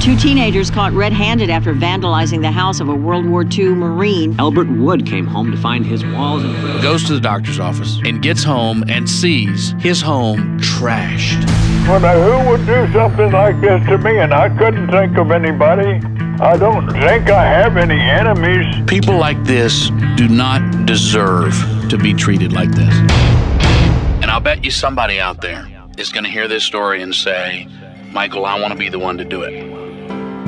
Two teenagers caught red handed after vandalizing the house of a World War II Marine. Elbert Wood came home to find his walls and goes to the doctor's office and gets home and sees his home trashed. Well, now, who would do something like this to me? And I couldn't think of anybody. I don't think I have any enemies. People like this do not deserve to be treated like this. And I'll bet you somebody out there is going to hear this story and say, Michael, I want to be the one to do it.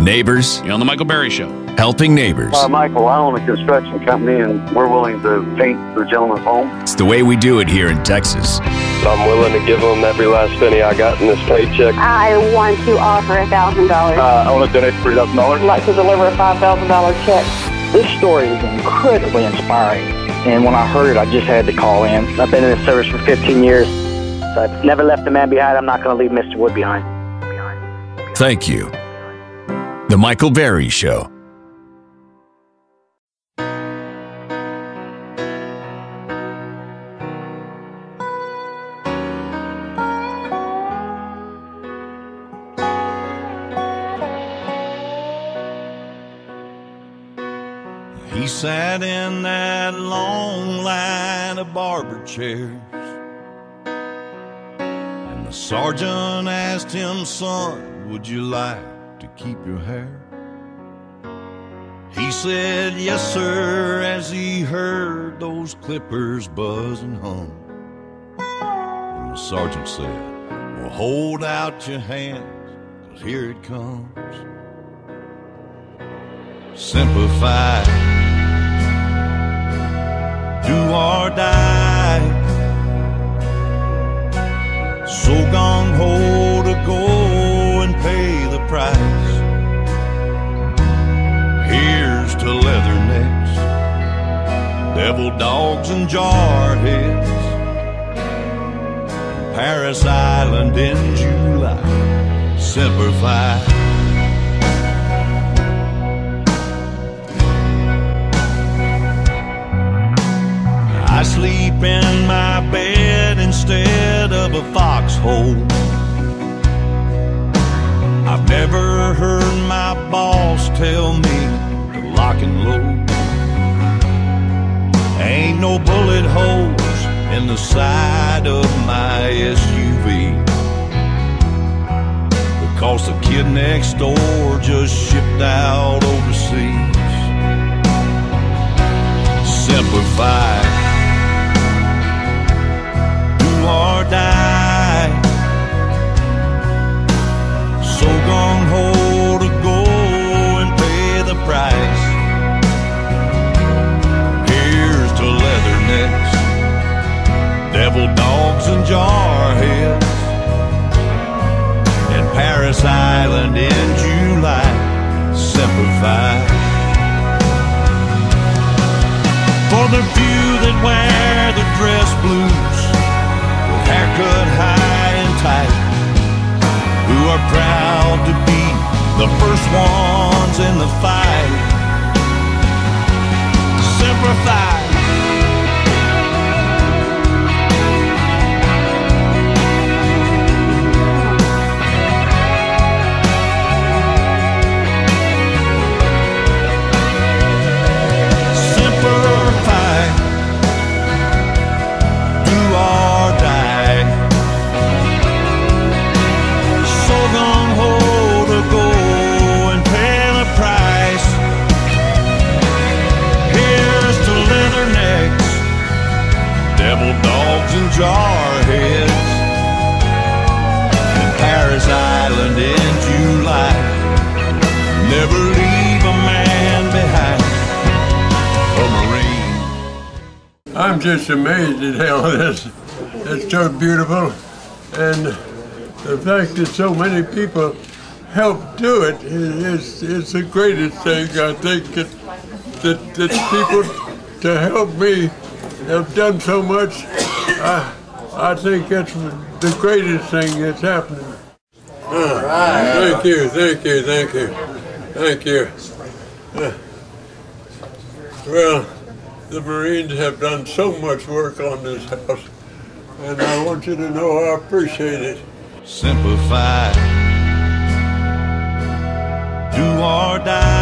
Neighbors. You're on the Michael Berry Show. Helping neighbors. Uh, Michael, I own a construction company and we're willing to paint the gentleman's home. It's the way we do it here in Texas. I'm willing to give them every last penny I got in this paycheck. I want to offer a $1,000. Uh, I want to donate $3,000. I'd like to deliver a $5,000 check. This story is incredibly inspiring. And when I heard it, I just had to call in. I've been in this service for 15 years. So I've never left a man behind. I'm not going to leave Mr. Wood behind. Thank you. The Michael Berry Show. He sat in that long line of barber chairs. And the sergeant asked him, son, would you like keep your hair? He said, yes, sir, as he heard those clippers buzz and hum. And the sergeant said, well, hold out your hands, cause here it comes. Semper Fi do or die. So gung devil dogs and jarheads. Parris Island in July, Semper Fi. I sleep in my bed instead of a foxhole. I've never heard my boss tell me to lock and load. Bullet holes in the side of my SUV. Because the kid next door just shipped out overseas. Semper Fi Semper Fi. For the few that wear the dress blues haircut high and tight, who are proud to be the first ones in the fight. And Parris Island in July. Never leave a man behind. A Marine. I'm just amazed at how this it's so beautiful, and the fact that so many people help do it is is the greatest thing. I think that that, that people to help me have done so much. I I think that's the greatest thing that's happening. Thank you, thank you, thank you, thank you. Uh, well, the Marines have done so much work on this house, and I want you to know I appreciate it. Semper Fi. do or die.